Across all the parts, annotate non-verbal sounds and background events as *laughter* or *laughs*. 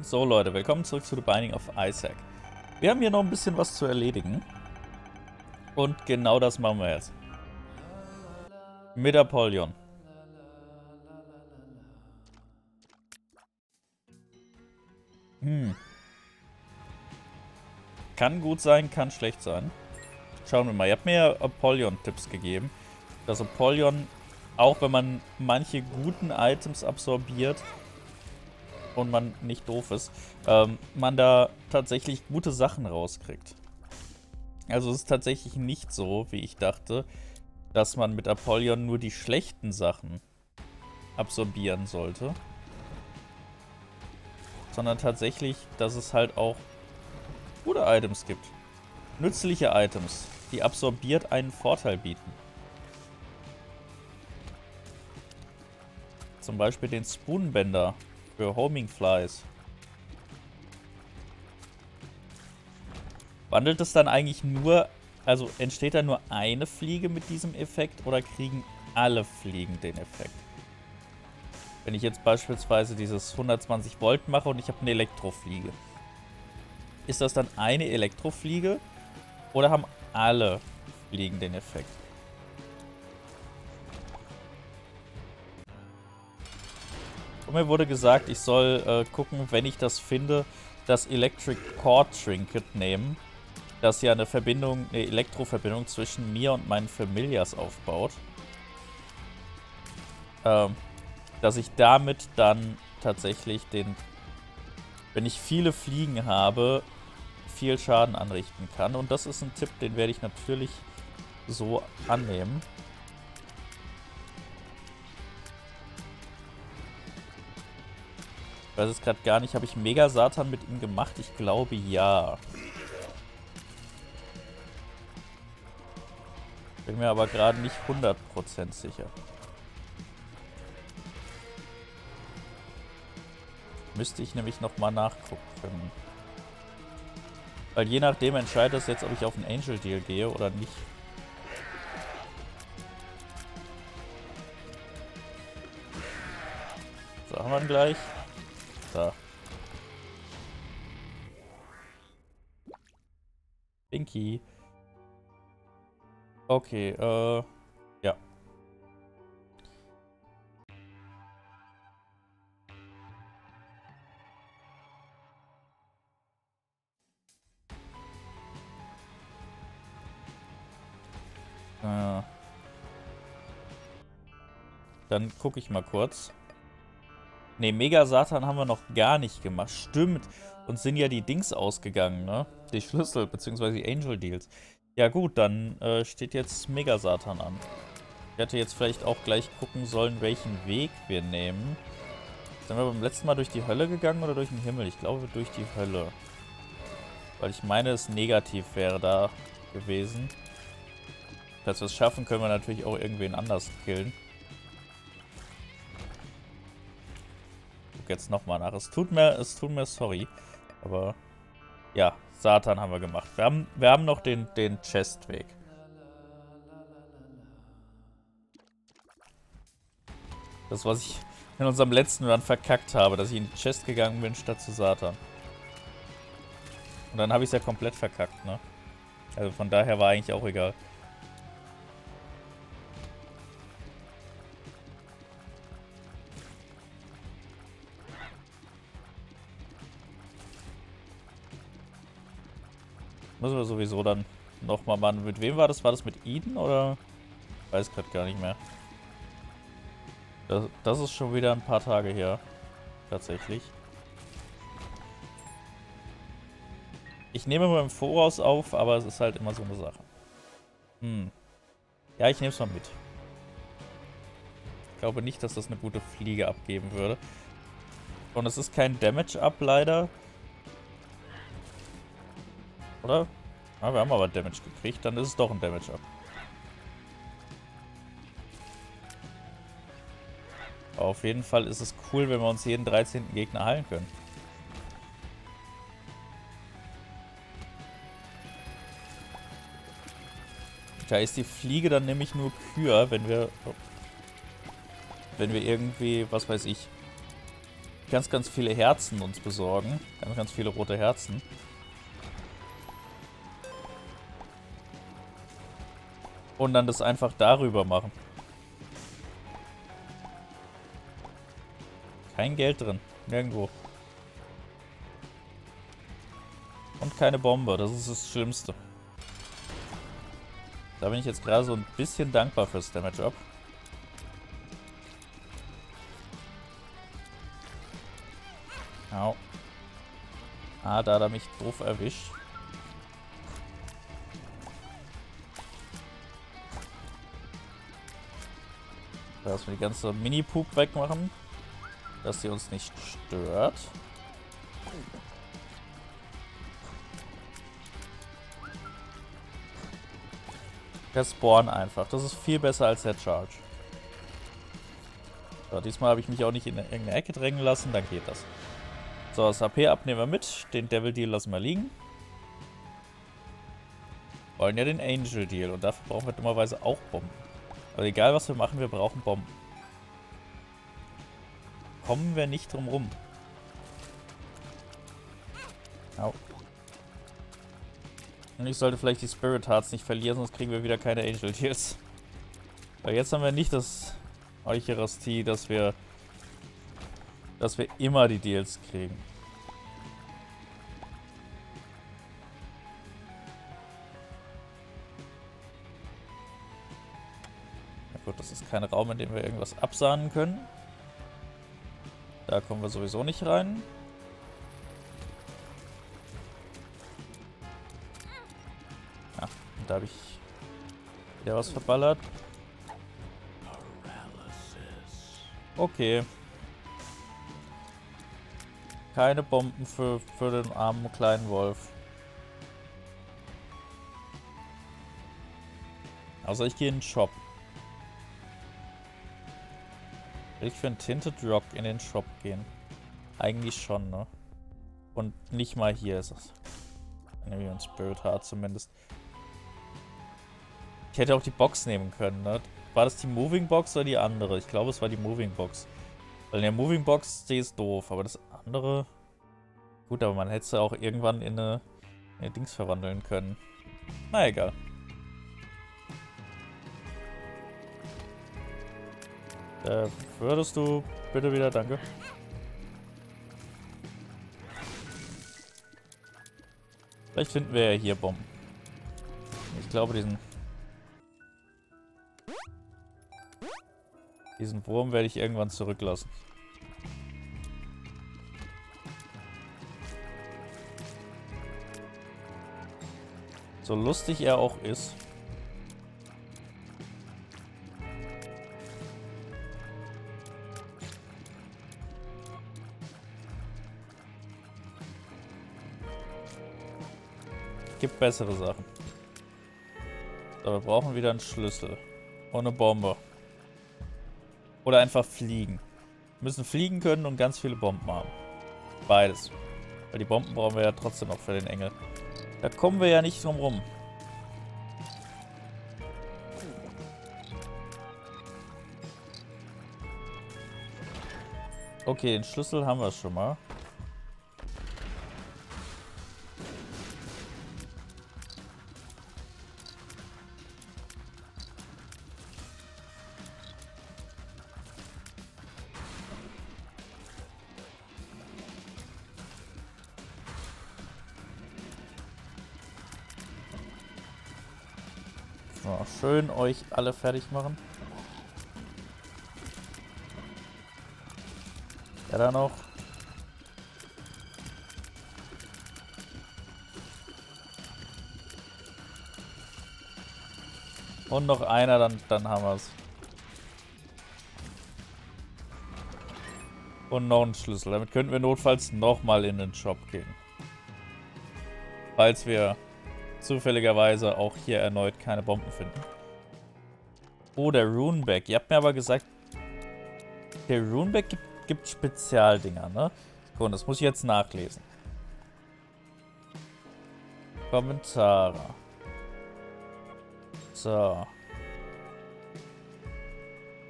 So Leute, willkommen zurück zu The Binding of Isaac. Wir haben hier noch ein bisschen was zu erledigen. Und genau das machen wir jetzt. Mit Apollyon. Hm. Kann gut sein, kann schlecht sein. Schauen wir mal. Ihr habt mir ja Apollyon-Tipps gegeben. Dass Apollyon, auch wenn man manche guten Items absorbiert, und man nicht doof ist, ähm, man da tatsächlich gute Sachen rauskriegt. Also es ist tatsächlich nicht so, wie ich dachte, dass man mit Apollyon nur die schlechten Sachen absorbieren sollte. Sondern tatsächlich, dass es halt auch gute Items gibt. Nützliche Items, die absorbiert einen Vorteil bieten. Zum Beispiel den Spoonbender für Homing Flies. Wandelt es dann eigentlich nur, also entsteht da nur eine Fliege mit diesem Effekt oder kriegen alle Fliegen den Effekt? Wenn ich jetzt beispielsweise dieses 120 Volt mache und ich habe eine Elektrofliege. Ist das dann eine Elektrofliege oder haben alle Fliegen den Effekt? Und mir wurde gesagt, ich soll äh, gucken, wenn ich das finde, das Electric Cord Trinket nehmen. Das ja eine Verbindung, eine Elektroverbindung zwischen mir und meinen Familias aufbaut. Ähm, dass ich damit dann tatsächlich den, wenn ich viele Fliegen habe, viel Schaden anrichten kann. Und das ist ein Tipp, den werde ich natürlich so annehmen. Ich weiß es gerade gar nicht. Habe ich Mega Satan mit ihm gemacht? Ich glaube ja. Bin mir aber gerade nicht 100% sicher. Müsste ich nämlich nochmal nachgucken. Weil je nachdem entscheidet es jetzt, ob ich auf einen Angel Deal gehe oder nicht. So, haben wir ihn gleich. Pinky. Okay, äh, ja. Äh. Dann gucke ich mal kurz. Ne, Mega Satan haben wir noch gar nicht gemacht. Stimmt. Uns sind ja die Dings ausgegangen, ne? Die Schlüssel, beziehungsweise die Angel Deals. Ja gut, dann äh, steht jetzt Mega Satan an. Ich hätte jetzt vielleicht auch gleich gucken sollen, welchen Weg wir nehmen. Sind wir beim letzten Mal durch die Hölle gegangen oder durch den Himmel? Ich glaube durch die Hölle. Weil ich meine, es negativ wäre da gewesen. Falls wir es schaffen, können wir natürlich auch irgendwen anders killen. jetzt nochmal nach. Es tut mir, es tut mir sorry. Aber ja, Satan haben wir gemacht. Wir haben, wir haben noch den, den Chestweg. Das, was ich in unserem letzten Run verkackt habe, dass ich in die Chest gegangen bin statt zu Satan. Und dann habe ich es ja komplett verkackt, ne? Also von daher war eigentlich auch egal. Müssen wir sowieso dann nochmal machen. Mit wem war das? War das mit Eden oder? Ich weiß gerade gar nicht mehr. Das, das ist schon wieder ein paar Tage her. Tatsächlich. Ich nehme mal im Voraus auf, aber es ist halt immer so eine Sache. Hm. Ja, ich nehme es mal mit. Ich glaube nicht, dass das eine gute Fliege abgeben würde. Und es ist kein Damage-Up leider. Oder? Ah, wir haben aber Damage gekriegt. Dann ist es doch ein Damage-Up. Auf jeden Fall ist es cool, wenn wir uns jeden 13. Gegner heilen können. Da ist die Fliege dann nämlich nur Kür, wenn wir... Wenn wir irgendwie, was weiß ich, ganz, ganz viele Herzen uns besorgen. Ganz, ganz viele rote Herzen. Und dann das einfach darüber machen. Kein Geld drin. Nirgendwo. Und keine Bombe. Das ist das Schlimmste. Da bin ich jetzt gerade so ein bisschen dankbar fürs Damage-Up. Au. Ah, da hat er mich doof erwischt. Da wir die ganze Mini-Poop wegmachen. Dass sie uns nicht stört. Der Spawn einfach. Das ist viel besser als der Charge. So, diesmal habe ich mich auch nicht in irgendeine Ecke drängen lassen, dann geht das. So, das AP ab nehmen wir mit. Den Devil Deal lassen wir liegen. Wollen ja den Angel Deal und dafür brauchen wir dummerweise auch Bomben. Aber egal was wir machen, wir brauchen Bomben. Kommen wir nicht drum rum. Au. Und ich sollte vielleicht die Spirit Hearts nicht verlieren, sonst kriegen wir wieder keine Angel Deals. Weil jetzt haben wir nicht das Eucharistie, dass wir dass wir immer die Deals kriegen. Kein Raum, in dem wir irgendwas absahnen können. Da kommen wir sowieso nicht rein. Ah, da habe ich wieder was verballert. Okay. Keine Bomben für, für den armen kleinen Wolf. Also ich gehe in den Shop. Will ich für einen Tinted Rock in den Shop gehen? Eigentlich schon, ne? Und nicht mal hier ist es. Wir ein Spirit Heart zumindest. Ich hätte auch die Box nehmen können, ne? War das die Moving Box oder die andere? Ich glaube, es war die Moving Box. Weil in der Moving Box, die ist doof, aber das andere... Gut, aber man hätte es auch irgendwann in eine, in eine Dings verwandeln können. Na egal. Äh, würdest du bitte wieder, danke. Vielleicht finden wir ja hier Bomben. Ich glaube, diesen... Diesen Wurm werde ich irgendwann zurücklassen. So lustig er auch ist. Bessere Sachen. So, wir brauchen wieder einen Schlüssel. Und eine Bombe. Oder einfach fliegen. Wir müssen fliegen können und ganz viele Bomben haben. Beides. Weil die Bomben brauchen wir ja trotzdem noch für den Engel. Da kommen wir ja nicht drum rum. Okay, den Schlüssel haben wir schon mal. Euch alle fertig machen. Ja, da noch. Und noch einer, dann, dann haben wir es. Und noch ein Schlüssel. Damit könnten wir notfalls nochmal in den Shop gehen. Falls wir zufälligerweise auch hier erneut keine Bomben finden. Oh, der Runeback. Ihr habt mir aber gesagt, der Runeback gibt, gibt Spezialdinger, ne? Und das muss ich jetzt nachlesen. Kommentare. So.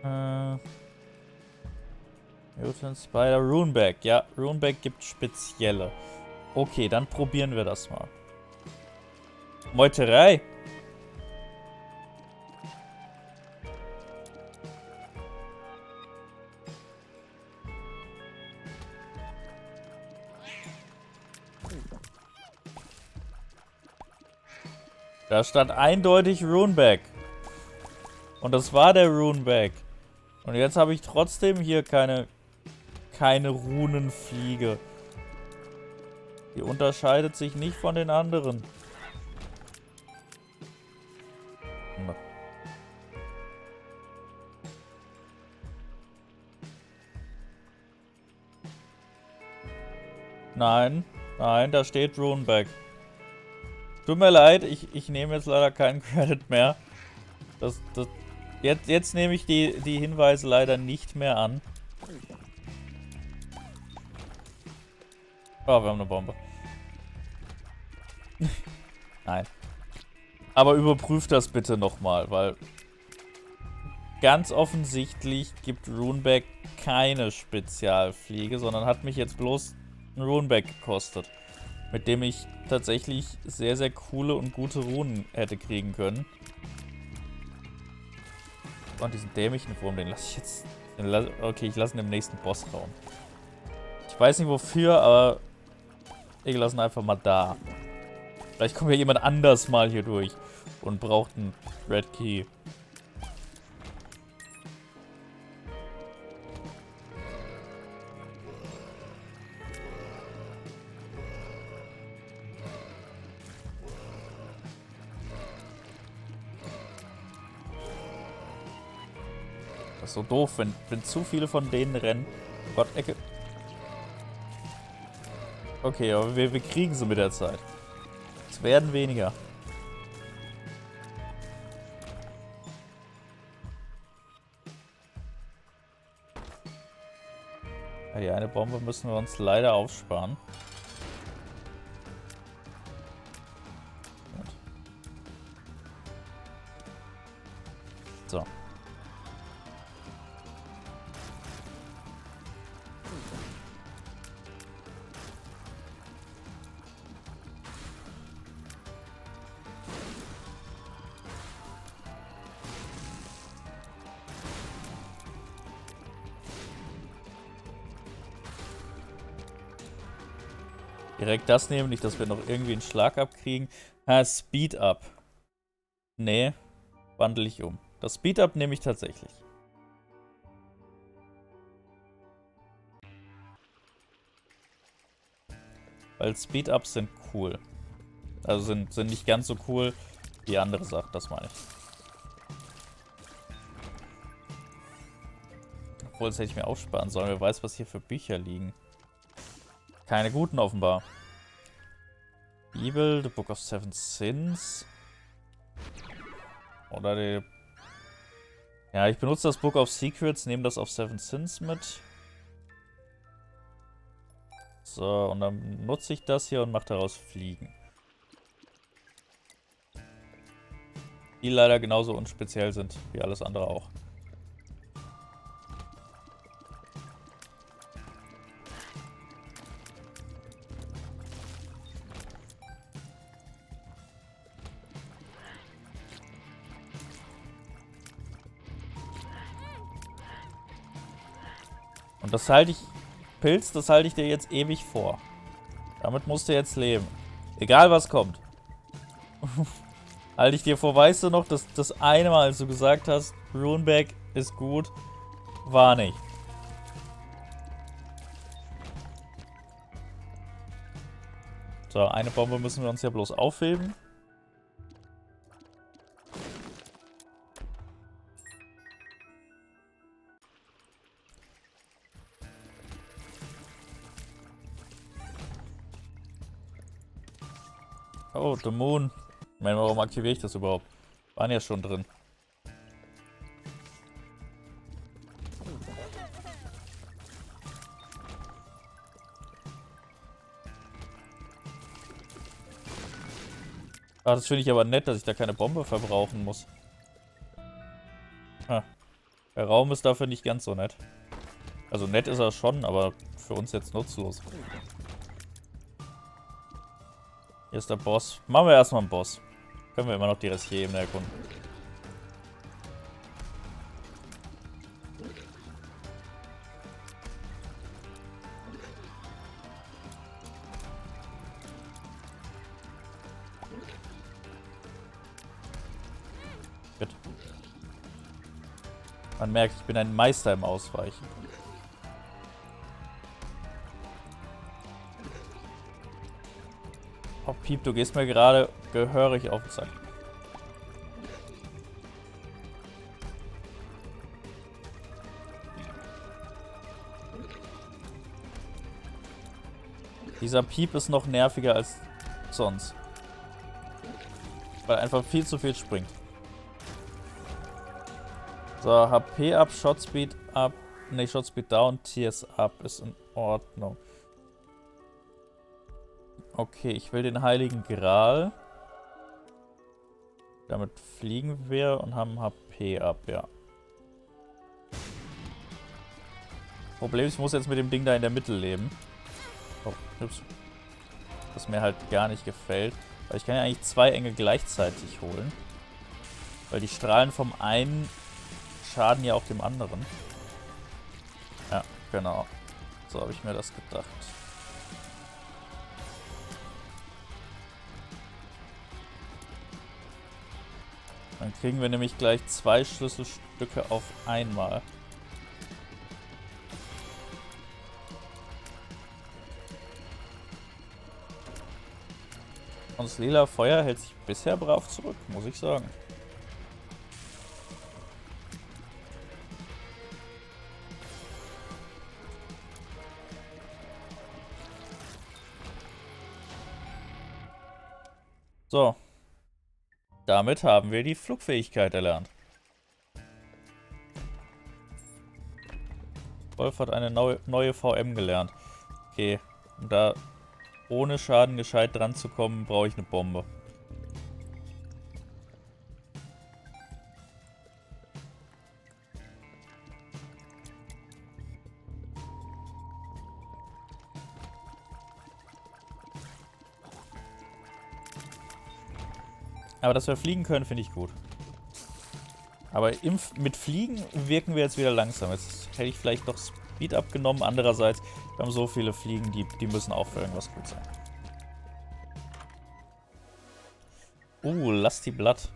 Äh. Mutant Spider Runeback. Ja, Runeback gibt spezielle. Okay, dann probieren wir das mal. Meuterei. Da stand eindeutig Runeback. Und das war der Runeback. Und jetzt habe ich trotzdem hier keine, keine Runenfliege. Die unterscheidet sich nicht von den anderen. Nein, nein, da steht Runeback. Tut mir leid, ich, ich nehme jetzt leider keinen *laughs* Credit mehr. Das, das, jetzt, jetzt nehme ich die, die Hinweise leider nicht mehr an. Oh, wir haben eine Bombe. *laughs* Nein. Aber überprüft das bitte nochmal, weil ganz offensichtlich gibt Runeback keine Spezialfliege, sondern hat mich jetzt bloß ein Runeback gekostet. Mit dem ich tatsächlich sehr, sehr coole und gute Runen hätte kriegen können. Und diesen dämlichen Wurm, den lasse ich jetzt... okay, ich lasse ihn im nächsten Bossraum. Ich weiß nicht wofür, aber ich lasse ihn einfach mal da. Vielleicht kommt ja jemand anders mal hier durch und braucht einen Red Key. Ist so doof, wenn, wenn zu viele von denen rennen. Gott, Ecke. Okay, aber wir, wir kriegen sie mit der Zeit. Es werden weniger. Ja, die eine Bombe müssen wir uns leider aufsparen. Das nehmen, nicht, dass wir noch irgendwie einen Schlag abkriegen. Ha, Speed Up. Nee, wandle ich um. Das Speed Up nehme ich tatsächlich. Weil Speed Ups sind cool. Also sind, sind nicht ganz so cool wie andere Sachen, das meine ich. Obwohl, das hätte ich mir aufsparen sollen. Wer weiß, was hier für Bücher liegen. Keine guten offenbar. Bibel, The Book of Seven Sins. Oder die... Ja, ich benutze das Book of Secrets, nehme das auf Seven Sins mit. So, und dann nutze ich das hier und mache daraus Fliegen. Die leider genauso unspeziell sind wie alles andere auch. Das halte ich, Pilz, das halte ich dir jetzt ewig vor. Damit musst du jetzt leben. Egal was kommt. *laughs* halte ich dir vor, weißt du noch, dass das eine Mal, als du gesagt hast, Runeback ist gut, war nicht. So, eine Bombe müssen wir uns ja bloß aufheben. Oh, The Moon. Ich meine, warum aktiviere ich das überhaupt? Waren ja schon drin. Ah, das finde ich aber nett, dass ich da keine Bombe verbrauchen muss. Ha. Der Raum ist dafür nicht ganz so nett. Also nett ist er schon, aber für uns jetzt nutzlos. Hier ist der Boss. Machen wir erstmal einen Boss. Können wir immer noch die Restier-Ebene erkunden. Gut. Man merkt, ich bin ein Meister im Ausweichen. Piep, du gehst mir gerade gehörig auf den Sack. Dieser Piep ist noch nerviger als sonst. Weil einfach viel zu viel springt. So, HP up, Shot Speed up. Ne, Shot Speed down, TS up ist in Ordnung. Okay, ich will den Heiligen Gral. Damit fliegen wir und haben HP ab, ja. Problem ist, ich muss jetzt mit dem Ding da in der Mitte leben. Oh, ups. Was mir halt gar nicht gefällt. Weil ich kann ja eigentlich zwei Enge gleichzeitig holen. Weil die Strahlen vom einen schaden ja auch dem anderen. Ja, genau. So habe ich mir das gedacht. Dann kriegen wir nämlich gleich zwei Schlüsselstücke auf einmal. Und das lila Feuer hält sich bisher brav zurück, muss ich sagen. So, damit haben wir die Flugfähigkeit erlernt. Wolf hat eine neue, neue VM gelernt. Okay, um da ohne Schaden gescheit dran zu kommen, brauche ich eine Bombe. Aber dass wir fliegen können, finde ich gut. Aber im, mit Fliegen wirken wir jetzt wieder langsam. Jetzt hätte ich vielleicht noch Speed abgenommen. Andererseits, wir haben so viele Fliegen, die, die müssen auch für irgendwas gut sein. Uh, Lusty Blood.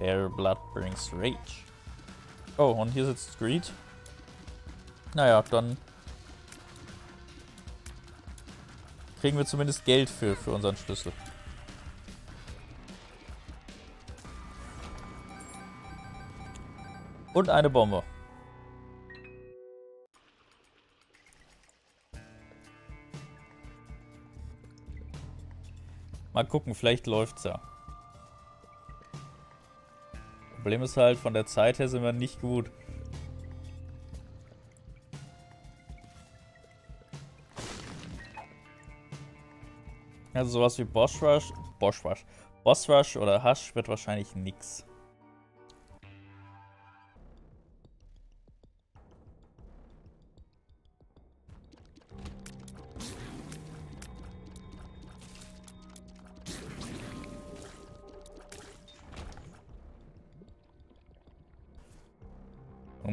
Air Blood brings Rage. Oh, und hier sitzt Greed. Naja, dann kriegen wir zumindest Geld für, für unseren Schlüssel. Und eine Bombe. Mal gucken, vielleicht läuft's ja. Problem ist halt, von der Zeit her sind wir nicht gut. Also sowas wie Boss Rush, Boss Rush, Boss Rush oder Hush wird wahrscheinlich nix.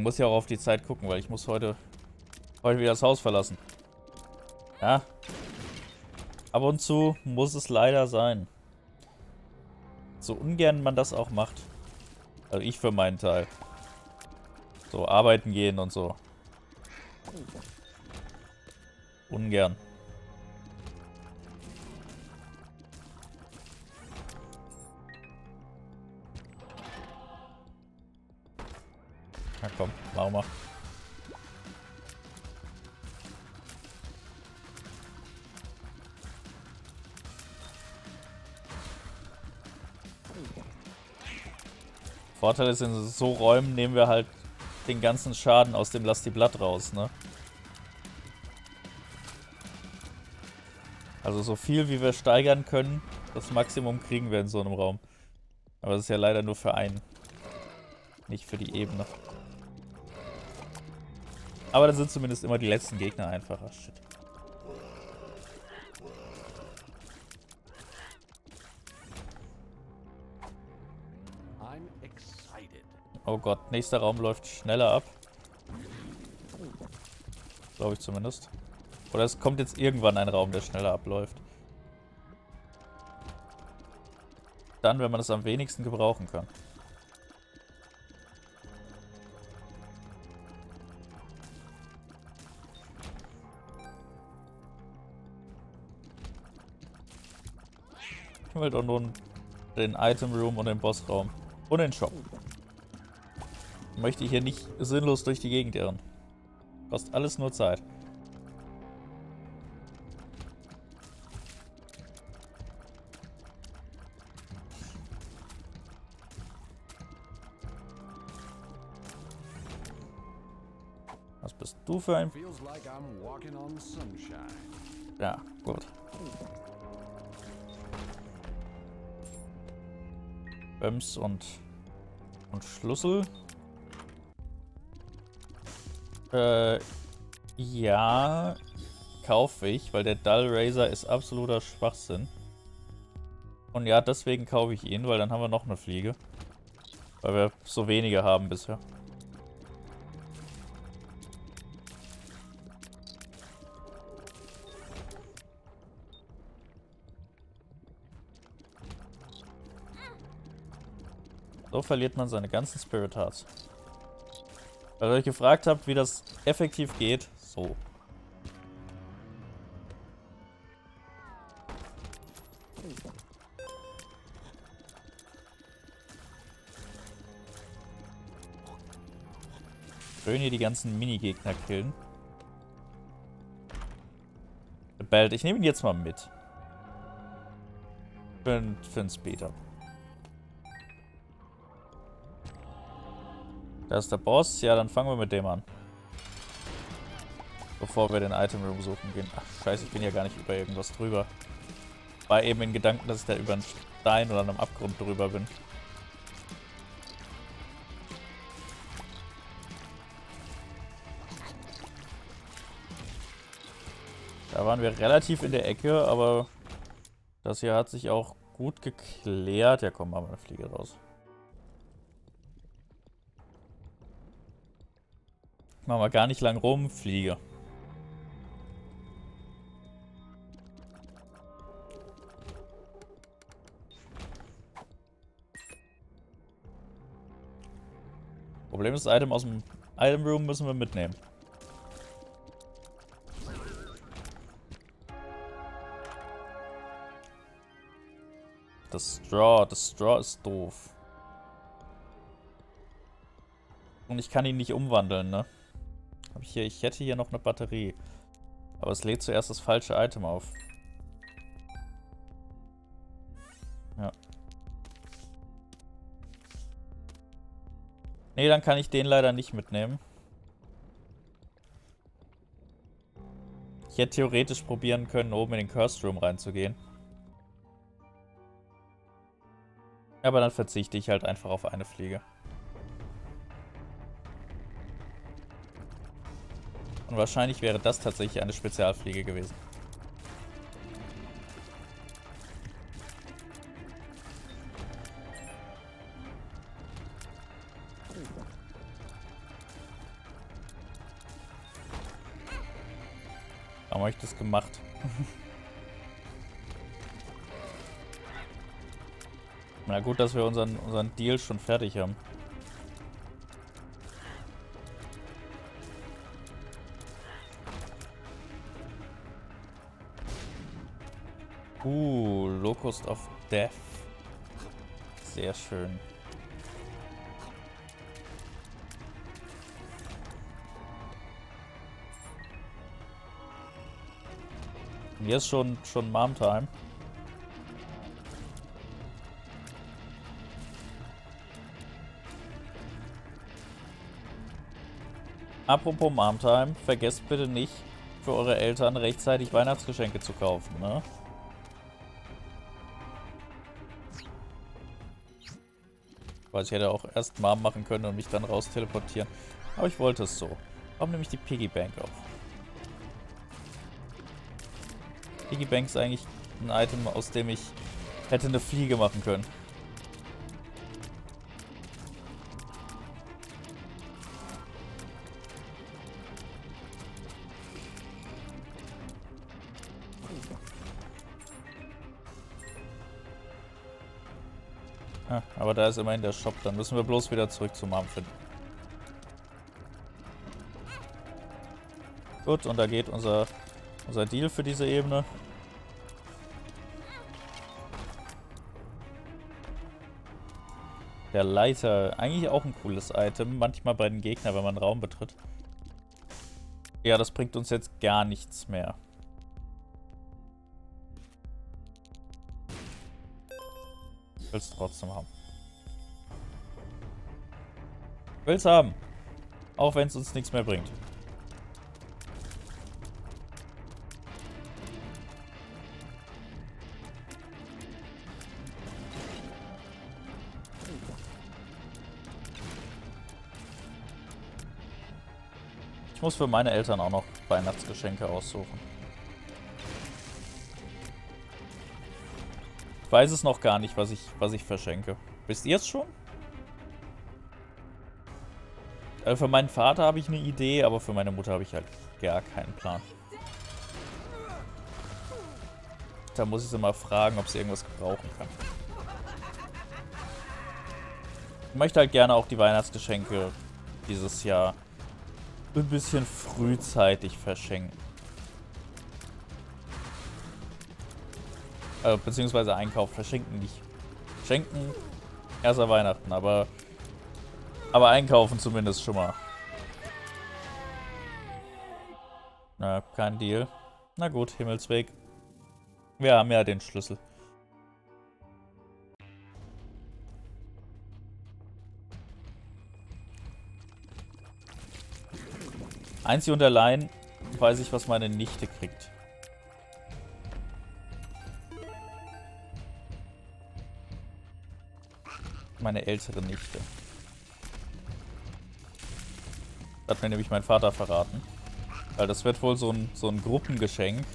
Man muss ja auch auf die Zeit gucken, weil ich muss heute, heute wieder das Haus verlassen. Ja. Ab und zu muss es leider sein. So ungern man das auch macht. Also ich für meinen Teil. So, arbeiten gehen und so. Ungern. Wir. Vorteil ist, in so Räumen nehmen wir halt den ganzen Schaden aus dem Lusty Blood raus, ne? Also so viel wie wir steigern können, das Maximum kriegen wir in so einem Raum. Aber das ist ja leider nur für einen. Nicht für die Ebene. Aber dann sind zumindest immer die letzten Gegner einfacher. Shit. Oh Gott, nächster Raum läuft schneller ab. Glaube ich zumindest. Oder es kommt jetzt irgendwann ein Raum, der schneller abläuft. Dann, wenn man es am wenigsten gebrauchen kann. Will doch nur den Item Room und den Bossraum. Und den Shop. Ich möchte hier nicht sinnlos durch die Gegend irren. Kostet alles nur Zeit. Was bist du für ein... Ja, gut. Böms und, und Schlüssel. Äh, ja, kaufe ich, weil der Dull Razor ist absoluter Schwachsinn. Und ja, deswegen kaufe ich ihn, weil dann haben wir noch eine Fliege. Weil wir so wenige haben bisher. Verliert man seine ganzen Spirit Hearts. Weil ihr euch gefragt habt, wie das effektiv geht, so. Schön hier die ganzen Minigegner killen. Bellt. Ich nehme ihn jetzt mal mit. Für, für den Speeder. Da ist der Boss. Ja, dann fangen wir mit dem an. Bevor wir den Item Room suchen gehen. Ach, scheiße, ich bin ja gar nicht über irgendwas drüber. War eben in Gedanken, dass ich da über einen Stein oder einem Abgrund drüber bin. Da waren wir relativ in der Ecke, aber das hier hat sich auch gut geklärt. Ja komm, machen wir eine Fliege raus. Machen wir gar nicht lang rum, Fliege. Problem ist, das Item aus dem Item Room müssen wir mitnehmen. Das Straw, das Straw ist doof. Und ich kann ihn nicht umwandeln, ne? Hab ich, hier, ich hätte hier noch eine Batterie. Aber es lädt zuerst das falsche Item auf. Ja. Nee, dann kann ich den leider nicht mitnehmen. Ich hätte theoretisch probieren können, oben in den Cursed Room reinzugehen. Aber dann verzichte ich halt einfach auf eine Fliege. Und wahrscheinlich wäre das tatsächlich eine Spezialfliege gewesen. Warum habe ich das gemacht? *laughs* Na gut, dass wir unseren, unseren Deal schon fertig haben. Locust of Death. Sehr schön. Ist schon, schon Mom-Time. Apropos Mom-Time, vergesst bitte nicht, für eure Eltern rechtzeitig Weihnachtsgeschenke zu kaufen, ne? Weil ich hätte auch erst Mom machen können und mich dann raus teleportieren. Aber ich wollte es so. Warum nehme ich die Piggy Bank auf? Piggy Bank ist eigentlich ein Item, aus dem ich hätte eine Fliege machen können. Aber da ist immerhin der Shop. Dann müssen wir bloß wieder zurück zum Arm finden. Gut, und da geht unser, unser Deal für diese Ebene. Der Leiter, eigentlich auch ein cooles Item, manchmal bei den Gegnern, wenn man einen Raum betritt. Ja, das bringt uns jetzt gar nichts mehr. Ich will es trotzdem haben. Ich will es haben. Auch wenn es uns nichts mehr bringt. Ich muss für meine Eltern auch noch Weihnachtsgeschenke aussuchen. Ich weiß es noch gar nicht, was ich, was ich verschenke. Wisst ihr es schon? Also für meinen Vater habe ich eine Idee, aber für meine Mutter habe ich halt gar keinen Plan. Da muss ich sie mal fragen, ob sie irgendwas gebrauchen kann. Ich möchte halt gerne auch die Weihnachtsgeschenke dieses Jahr ein bisschen frühzeitig verschenken. Äh, beziehungsweise Einkauf, verschenken nicht. Schenken erst an Weihnachten, aber aber einkaufen zumindest schon mal. Na, kein Deal. Na gut, Himmelsweg. Wir haben ja den Schlüssel. Einzig und allein weiß ich, was meine Nichte kriegt. Meine ältere Nichte. Das hat mir nämlich mein Vater verraten. Weil das wird wohl so ein, so ein Gruppengeschenk.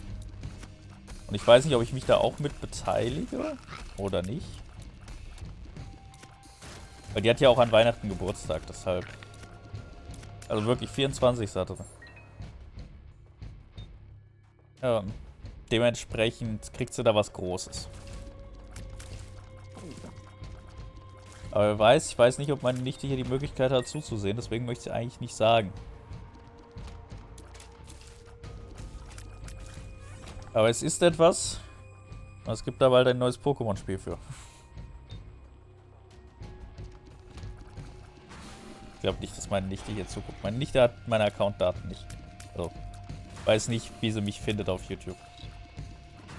Und ich weiß nicht, ob ich mich da auch mit beteilige oder nicht. Weil die hat ja auch an Weihnachten Geburtstag, deshalb. Also wirklich 24 sagte Ja, dementsprechend kriegt sie da was Großes. Aber wer weiß, ich weiß nicht, ob meine Nichte hier die Möglichkeit hat zuzusehen, deswegen möchte ich eigentlich nicht sagen. Aber es ist etwas. Es gibt da bald ein neues Pokémon-Spiel für. Ich glaube nicht, dass meine Nichte hier zuguckt. Meine Nichte hat meine Account-Daten nicht. Also, weiß nicht, wie sie mich findet auf YouTube.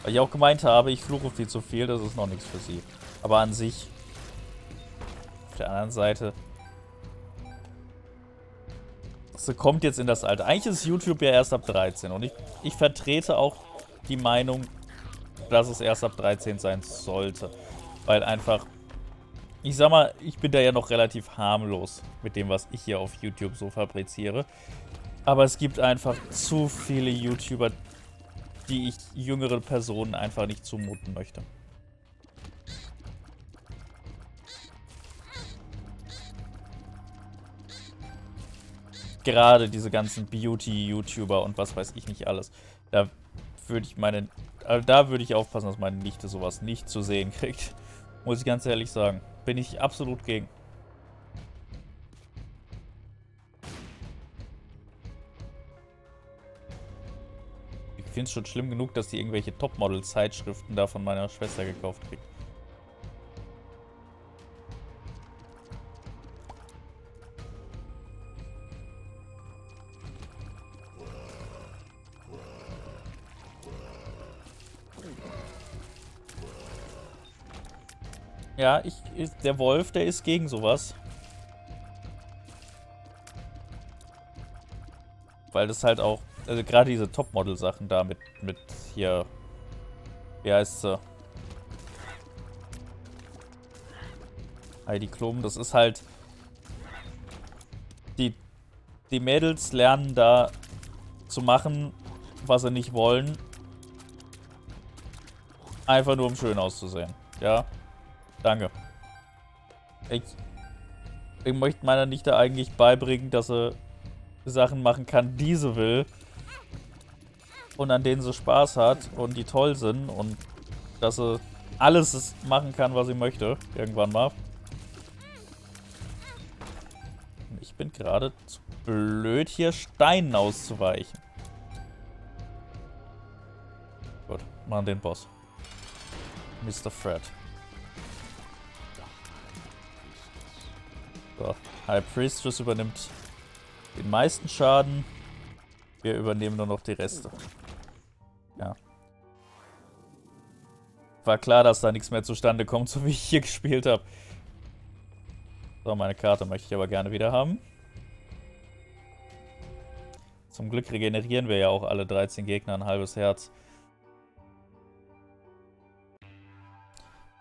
Weil ich auch gemeint habe, ich fluche sie zu viel, das ist noch nichts für sie. Aber an sich der anderen Seite. Sie kommt jetzt in das Alter. Eigentlich ist YouTube ja erst ab 13. Und ich, ich vertrete auch die Meinung, dass es erst ab 13 sein sollte. Weil einfach, ich sag mal, ich bin da ja noch relativ harmlos mit dem, was ich hier auf YouTube so fabriziere. Aber es gibt einfach zu viele YouTuber, die ich jüngere Personen einfach nicht zumuten möchte. Gerade diese ganzen Beauty-YouTuber und was weiß ich nicht alles. Da würde ich meine, also da würde ich aufpassen, dass meine Nichte sowas nicht zu sehen kriegt. *laughs* Muss ich ganz ehrlich sagen. Bin ich absolut gegen. Ich finde es schon schlimm genug, dass die irgendwelche Topmodel-Zeitschriften da von meiner Schwester gekauft kriegt. Ja, ich, der Wolf, der ist gegen sowas. Weil das halt auch, also gerade diese Topmodel-Sachen da mit, mit hier, wie heißt sie? Heidi Klum, das ist halt, die die Mädels lernen da zu machen, was sie nicht wollen. Einfach nur, um schön auszusehen. Ja, danke. Ich, ich möchte meiner Nichte eigentlich beibringen, dass sie Sachen machen kann, die sie will. Und an denen sie Spaß hat und die toll sind. Und dass sie alles machen kann, was sie möchte. Irgendwann mal. Ich bin gerade zu blöd, hier Steinen auszuweichen. Gut, machen den Boss. Mr. Fred. So, High Priestess übernimmt den meisten Schaden. Wir übernehmen nur noch die Reste. Ja. War klar, dass da nichts mehr zustande kommt, *laughs* so wie ich hier gespielt habe. So, meine Karte möchte ich aber gerne wieder haben. Zum Glück regenerieren wir ja auch alle 13 Gegner ein halbes Herz.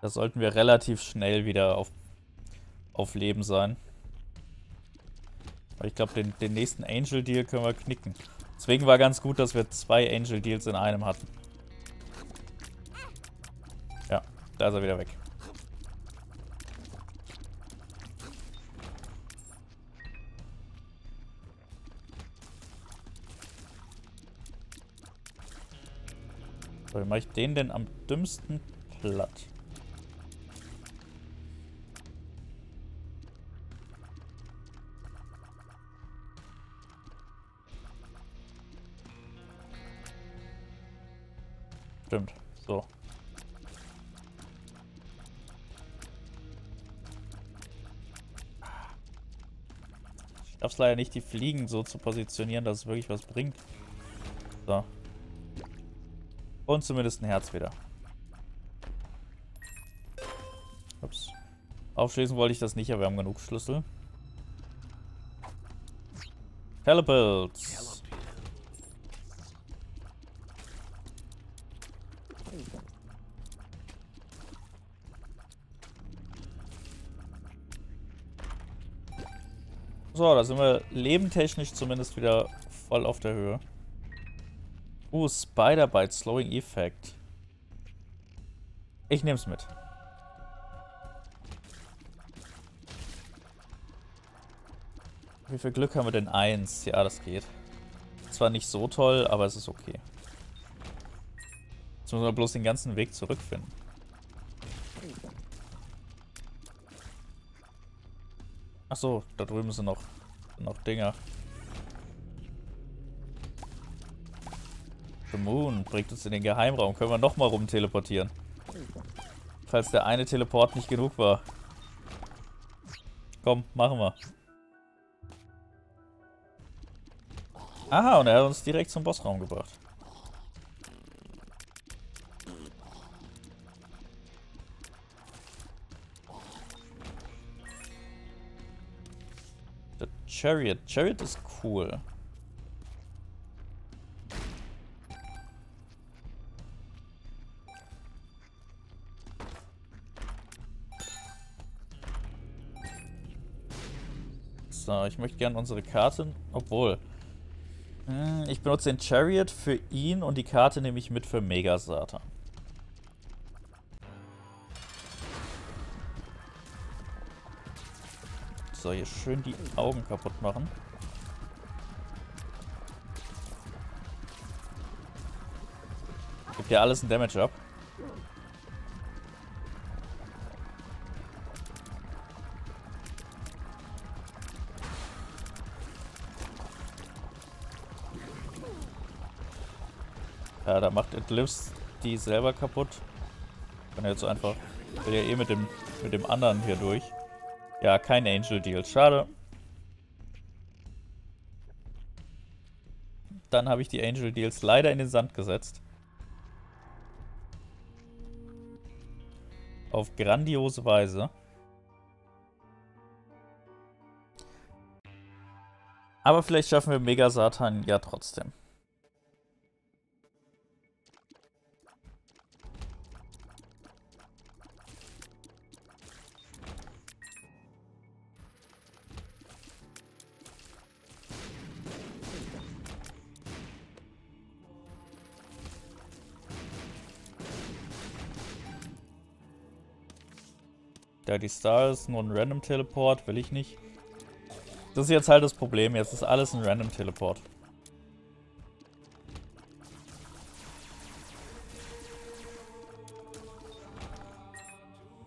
Da sollten wir relativ schnell wieder auf, auf Leben sein. Aber ich glaube, den, den nächsten Angel Deal können wir knicken. Deswegen war ganz gut, dass wir zwei Angel Deals in einem hatten. Ja, da ist er wieder weg. Wie mache ich den denn am dümmsten platt? Stimmt. So. Ich schaff's leider nicht, die Fliegen so zu positionieren, dass es wirklich was bringt. So. Und zumindest ein Herz wieder. Ups. Aufschließen wollte ich das nicht, aber wir haben genug Schlüssel. Telepills. So, da sind wir lebentechnisch zumindest wieder voll auf der Höhe. Uh, Spider-Bite, Slowing Effect. Ich nehm's mit. Wie viel Glück haben wir denn? Eins. Ja, das geht. Zwar nicht so toll, aber es ist okay. Jetzt müssen wir bloß den ganzen Weg zurückfinden. Achso, da drüben sind noch, noch Dinger. The Moon bringt uns in den Geheimraum. Können wir nochmal rum teleportieren. Falls der eine Teleport nicht genug war. Komm, machen wir. Aha, und er hat uns direkt zum Bossraum gebracht. Chariot. Chariot ist cool. So, ich möchte gerne unsere Karte, obwohl... Hm, ich benutze den Chariot für ihn und die Karte nehme ich mit für Mega Satan. So, hier schön die Augen kaputt machen. Gibt ja alles ein Damage ab. Ja, da macht Eclipse die selber kaputt. Kann jetzt einfach. Will ja eh mit dem mit dem anderen hier durch. Ja, kein Angel Deal. Schade. Dann habe ich die Angel Deals leider in den Sand gesetzt. Auf grandiose Weise. Aber vielleicht schaffen wir Mega Satan ja trotzdem. Die Star ist nur ein Random Teleport, will ich nicht. Das ist jetzt halt das Problem. Jetzt ist alles ein Random Teleport.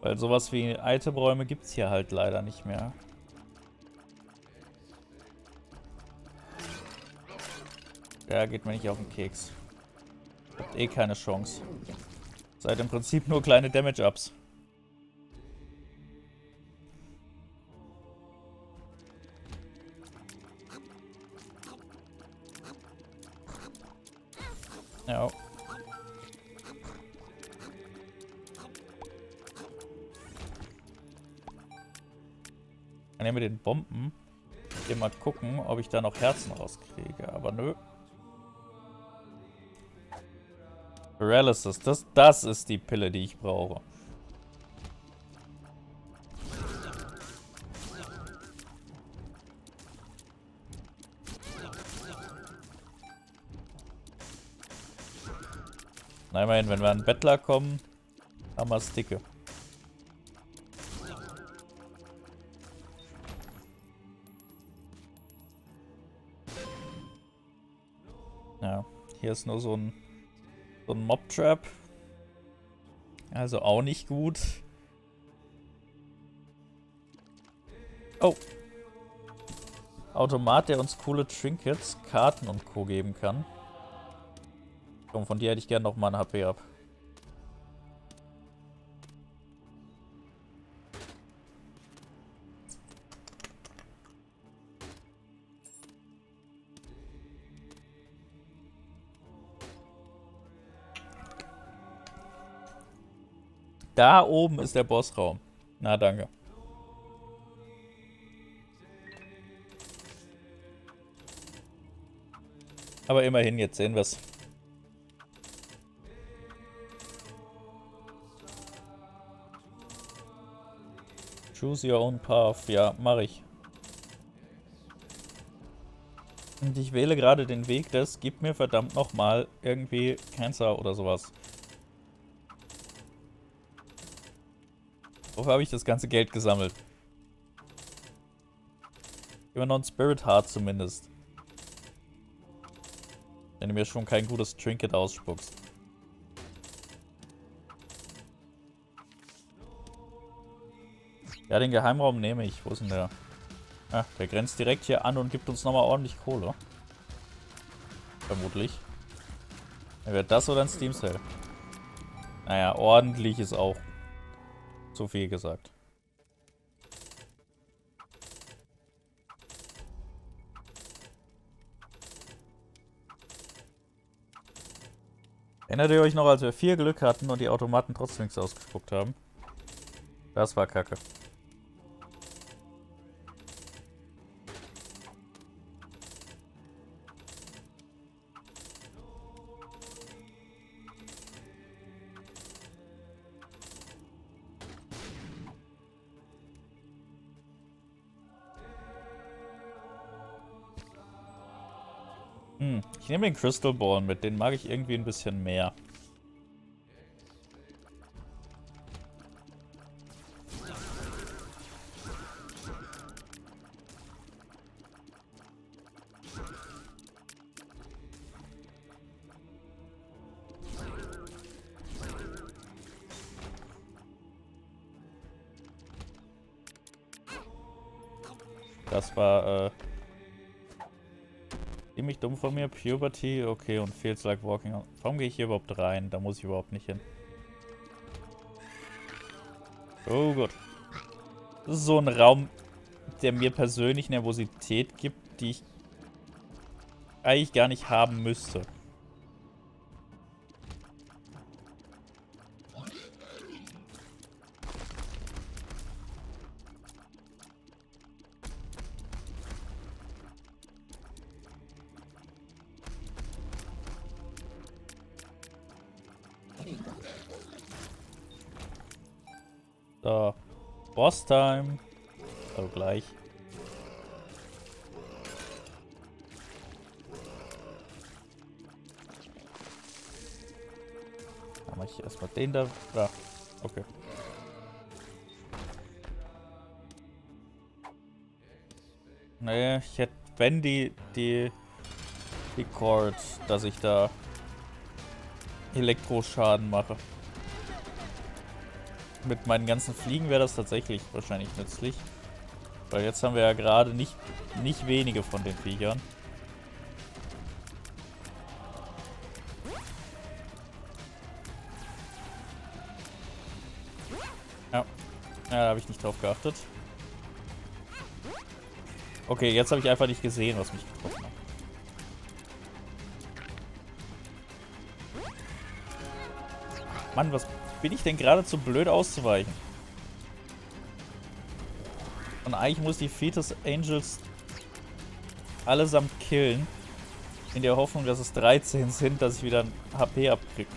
Weil sowas wie Itemräume gibt es hier halt leider nicht mehr. Ja, geht mir nicht auf den Keks. Habt eh keine Chance. Seid im Prinzip nur kleine Damage-Ups. Mit den Bomben hier mal gucken, ob ich da noch Herzen rauskriege. Aber nö. Paralysis, das, das ist die Pille, die ich brauche. Na immerhin, wenn wir an Bettler kommen, haben wir es hier ist nur so ein, so ein Mob-Trap. Also auch nicht gut. Oh. Automat, der uns coole Trinkets, Karten und Co. geben kann. Komm, von dir hätte ich gerne noch mal ein HP ab. Da oben ist der Bossraum. Na, danke. Aber immerhin, jetzt sehen wir es. Choose your own path. Ja, mache ich. Und ich wähle gerade den Weg des, gib mir verdammt nochmal irgendwie Cancer oder sowas. Wofür habe ich das ganze Geld gesammelt? Immer noch ein Spirit Heart zumindest. Wenn du mir schon kein gutes Trinket ausspuckst. Ja, den Geheimraum nehme ich. Wo ist denn der? Ah, der grenzt direkt hier an und gibt uns nochmal ordentlich Kohle. Vermutlich. Wäre das oder ein Steam Sale? Naja, ordentlich ist auch zu viel gesagt. Erinnert ihr euch noch, als wir vier Glück hatten und die Automaten trotzdem nichts ausgespuckt haben? Das war kacke. Nehme den Crystal Ball mit, den mag ich irgendwie ein bisschen mehr. Das war, äh... Ziemlich dumm von mir. Puberty, okay, und feels like walking. Warum gehe ich hier überhaupt rein? Da muss ich überhaupt nicht hin. Oh Gott. Das ist so ein Raum, der mir persönlich Nervosität gibt, die ich eigentlich gar nicht haben müsste. time. Also gleich. Dann mache ich erstmal den da. Ah, okay. Naja, ich hätte, wenn die, die, die Chords, dass ich da Elektroschaden mache. Mit meinen ganzen Fliegen wäre das tatsächlich wahrscheinlich nützlich. Weil jetzt haben wir ja gerade nicht, nicht wenige von den Viechern. Ja. Ja, da habe ich nicht drauf geachtet. Okay, jetzt habe ich einfach nicht gesehen, was mich getroffen hat. Mann, was bin ich denn gerade zu blöd auszuweichen? Und eigentlich muss die Fetus Angels allesamt killen. In der Hoffnung, dass es 13 sind, dass ich wieder ein HP abkrieg.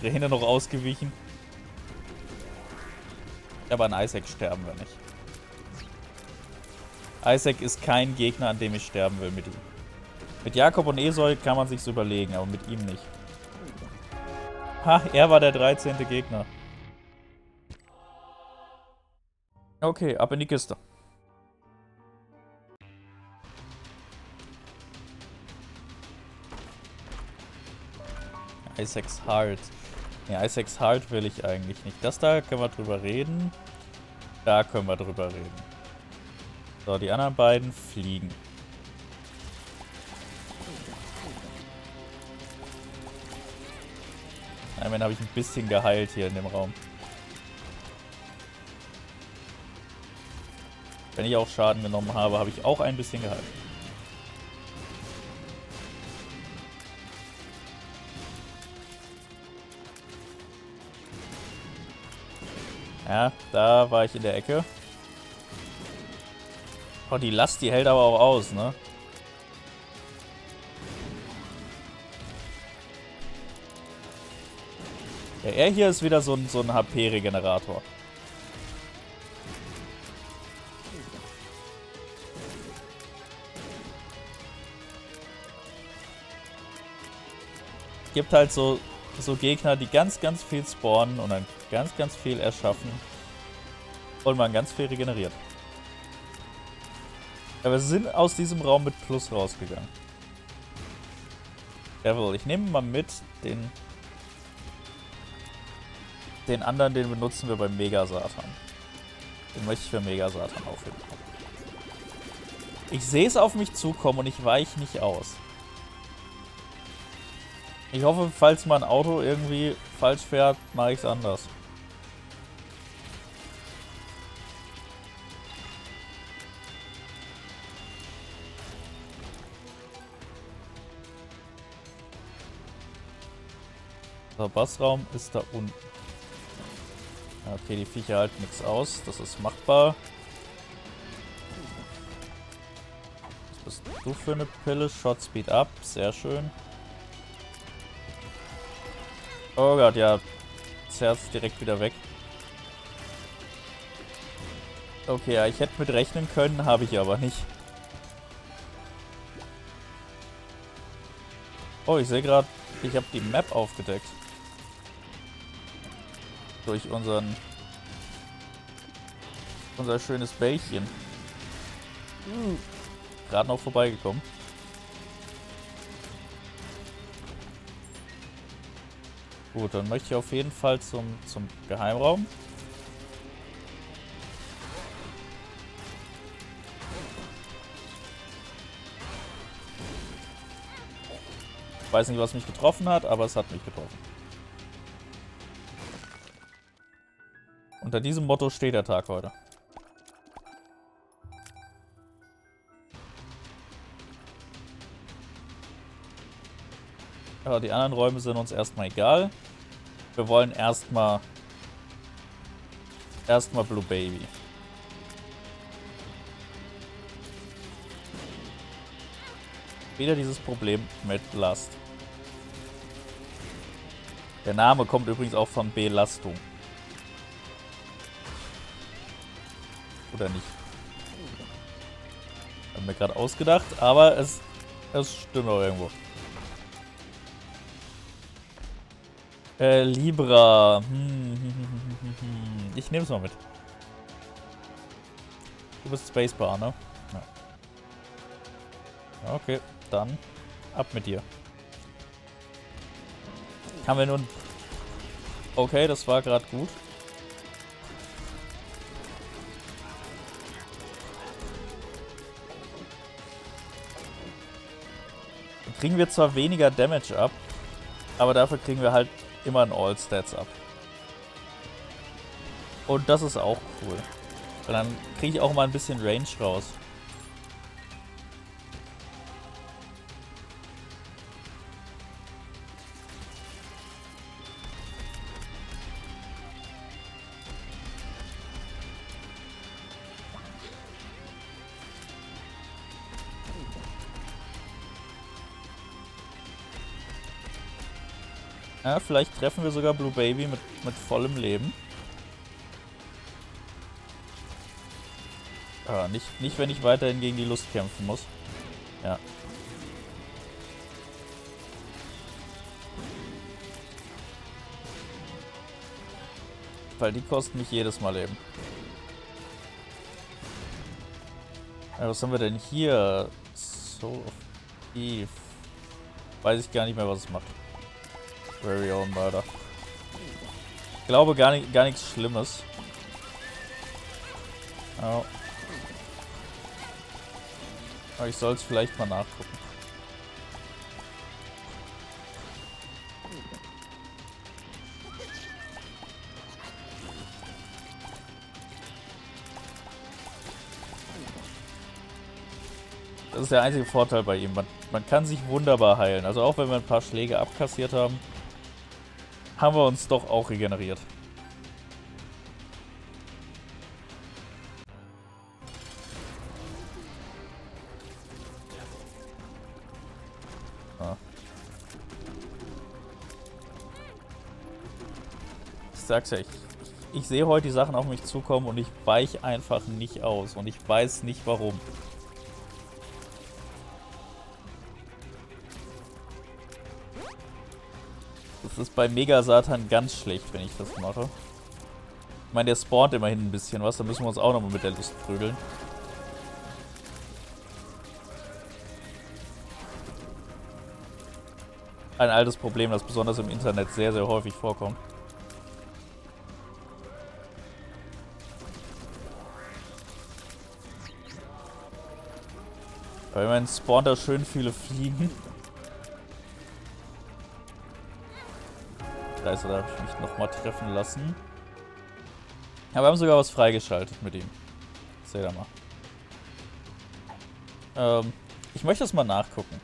Träne noch ausgewichen. Aber an Isaac sterben wir nicht. Isaac ist kein Gegner, an dem ich sterben will mit ihm. Mit Jakob und Esol kann man sich's überlegen, aber mit ihm nicht. Ha, er war der 13. Gegner. Okay, ab in die Kiste. Isaacs Heart. Ne, Isaacs Heart will ich eigentlich nicht. Das da können wir drüber reden. Da können wir drüber reden. So, die anderen beiden fliegen. Immerhin habe ich ein bisschen geheilt hier in dem Raum. Wenn ich auch Schaden genommen habe, habe ich auch ein bisschen geheilt. Ja, da war ich in der Ecke. Oh, die Last, die hält aber auch aus, ne? Ja, er hier ist wieder so ein, so ein HP-Regenerator. Gibt halt so, so Gegner, die ganz, ganz viel spawnen und dann ganz, ganz viel erschaffen. Und man ganz viel regeneriert. Aber wir sind aus diesem Raum mit Plus rausgegangen. Jawohl, ich nehme mal mit den den anderen, den benutzen wir beim Mega-Satan. Den möchte ich für Mega-Satan aufheben. Ich sehe es auf mich zukommen und ich weiche nicht aus. Ich hoffe, falls mein Auto irgendwie falsch fährt, mache ich es anders. Der Bassraum ist da unten. Okay, die Viecher halten nichts aus. Das ist machbar. Was bist du für eine Pille? Shot Speed up. Sehr schön. Oh Gott, ja. Das Herz direkt wieder weg. Okay, ja, ich hätte mit rechnen können, habe ich aber nicht. Oh, ich sehe gerade, ich habe die Map aufgedeckt durch unseren unser schönes Bällchen. Hm. Gerade noch vorbeigekommen. Gut, dann möchte ich auf jeden Fall zum, zum Geheimraum. Ich weiß nicht, was mich getroffen hat, aber es hat mich getroffen. Unter diesem Motto steht der Tag heute. Aber die anderen Räume sind uns erstmal egal. Wir wollen erstmal erstmal Blue Baby. Wieder dieses Problem mit Last. Der Name kommt übrigens auch von Belastung. Oder nicht? Haben wir gerade ausgedacht, aber es, es stimmt auch irgendwo. Äh, Libra. Hm, ich nehme es mal mit. Du bist Spacebar, ne? Ja. Okay, dann ab mit dir. Haben wir nun... Okay, das war gerade gut. Kriegen wir zwar weniger Damage ab, aber dafür kriegen wir halt immer ein All-Stats ab. Und das ist auch cool. Weil dann kriege ich auch mal ein bisschen Range raus. Ja, vielleicht treffen wir sogar Blue Baby mit, mit vollem Leben. Ah, nicht, nicht, wenn ich weiterhin gegen die Lust kämpfen muss. Ja. Weil die kosten mich jedes Mal Leben. Ja, was haben wir denn hier? So Eve. Weiß ich gar nicht mehr, was es macht. Very own Murder. Ich glaube gar, nicht, gar nichts Schlimmes. Oh. Aber ich soll es vielleicht mal nachgucken. Das ist der einzige Vorteil bei ihm. Man, man kann sich wunderbar heilen. Also auch wenn wir ein paar Schläge abkassiert haben, haben wir uns doch auch regeneriert. sag's ja, ich, ich sehe heute die Sachen auf mich zukommen und ich weiche einfach nicht aus. Und ich weiß nicht warum. Das ist bei Mega Satan ganz schlecht, wenn ich das mache. Ich meine, der spawnt immerhin ein bisschen was. Da müssen wir uns auch nochmal mit der Lust prügeln. Ein altes Problem, das besonders im Internet sehr, sehr häufig vorkommt. Weil immerhin spawnt da schön viele Fliegen. Scheiße, da habe ich mich nochmal treffen lassen. Ja, wir haben sogar was freigeschaltet mit ihm. Seht ihr mal. Ähm, ich möchte das mal nachgucken.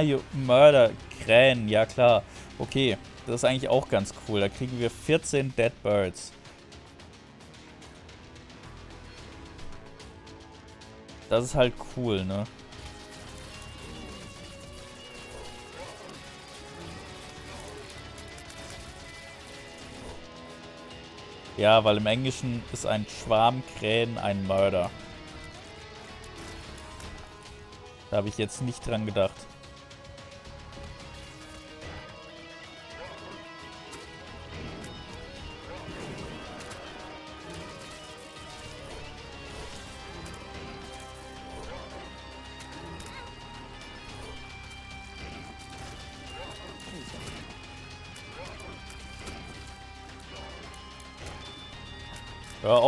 You Murder. Krähen, ja klar. Okay, das ist eigentlich auch ganz cool. Da kriegen wir 14 Dead Birds. Das ist halt cool, ne? Ja, weil im Englischen ist ein Schwarm Krähen ein Mörder. Da habe ich jetzt nicht dran gedacht.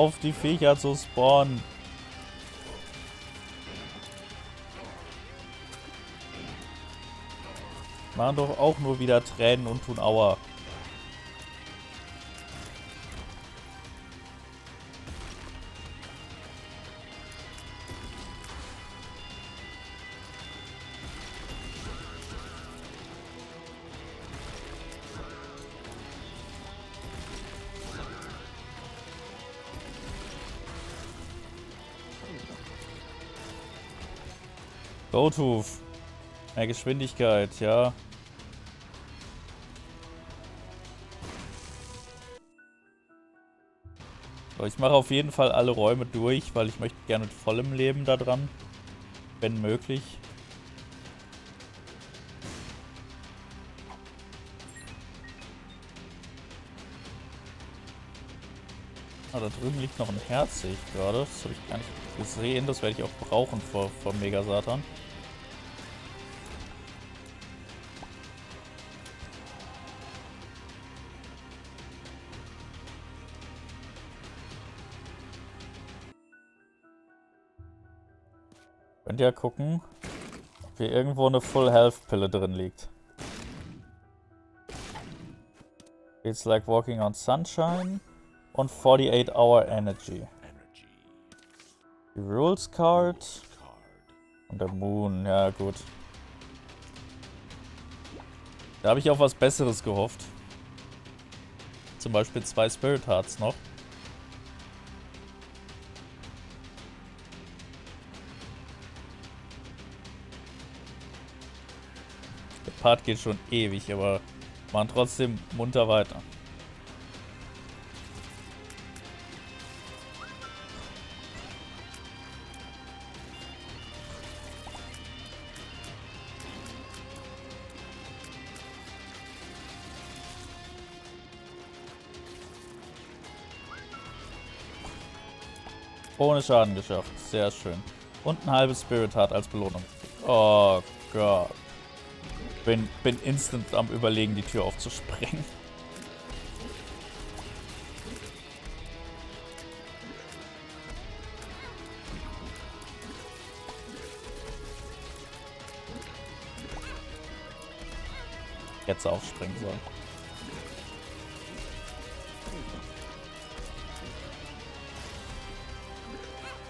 Auf, die Viecher zu spawnen. Machen doch auch nur wieder Tränen und tun Aua. Goatooth. Mehr Geschwindigkeit, ja. So, ich mache auf jeden Fall alle Räume durch, weil ich möchte gerne mit vollem Leben da dran. Wenn möglich. Ah, da drüben liegt noch ein Herz, sehe ich gerade. Das habe ich gar nicht gesehen. Das werde ich auch brauchen vor, vor Mega Satan. Könnt ihr gucken, ob hier irgendwo eine Full Health Pille drin liegt. It's like walking on sunshine und 48 Hour Energy. Die Rules Card und der Moon, ja gut. Da habe ich auf was Besseres gehofft. Zum Beispiel zwei Spirit Hearts noch. Part geht schon ewig, aber machen trotzdem munter weiter. Ohne Schaden geschafft. Sehr schön. Und ein halbes Spirit Heart als Belohnung. Oh Gott. Bin, bin instant am überlegen, die Tür aufzusprengen. Jetzt aufspringen sollen.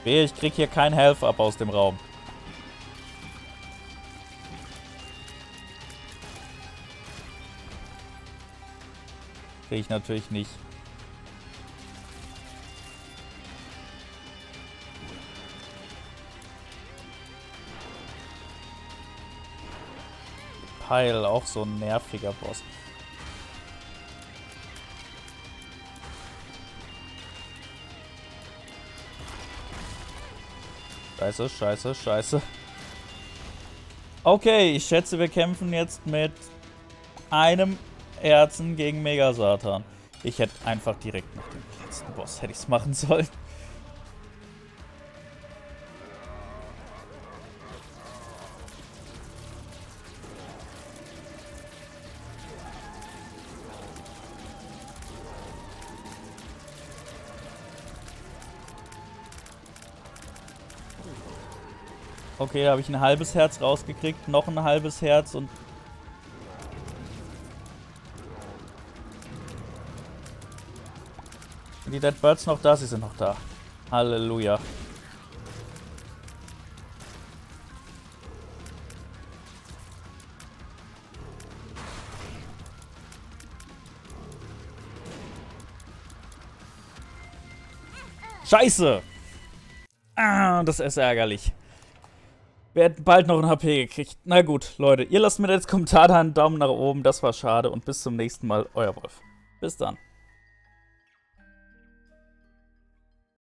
Wehe, ich krieg hier kein Health ab aus dem Raum. Krieg ich natürlich nicht. Pile, auch so ein nerviger Boss. Scheiße, scheiße, scheiße. Okay, ich schätze, wir kämpfen jetzt mit einem Herzen gegen Mega Satan. Ich hätte einfach direkt nach dem letzten Boss hätte ich es machen sollen. Okay, da habe ich ein halbes Herz rausgekriegt, noch ein halbes Herz und... Sind die Dead Birds noch da? Sie sind noch da. Halleluja. Scheiße! Ah, das ist ärgerlich. Wir hätten bald noch ein HP gekriegt. Na gut, Leute, ihr lasst mir jetzt Kommentar da einen Daumen nach oben. Das war schade und bis zum nächsten Mal, euer Wolf. Bis dann.